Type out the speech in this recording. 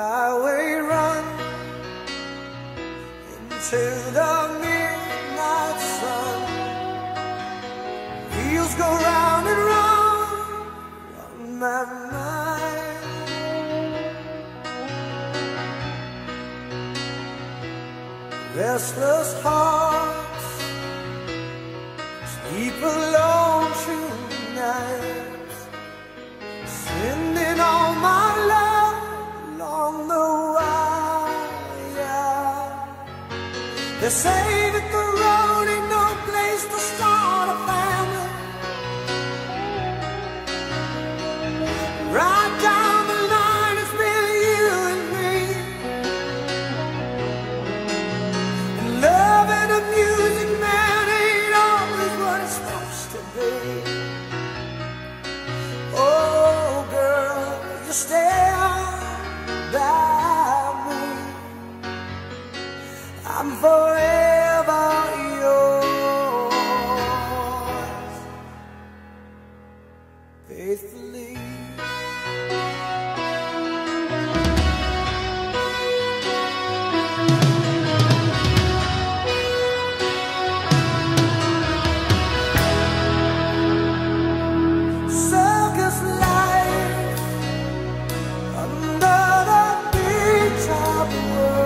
highway run into the midnight sun. Wheels go round and round on my mind. Restless hearts sleep alone. They say that the the world.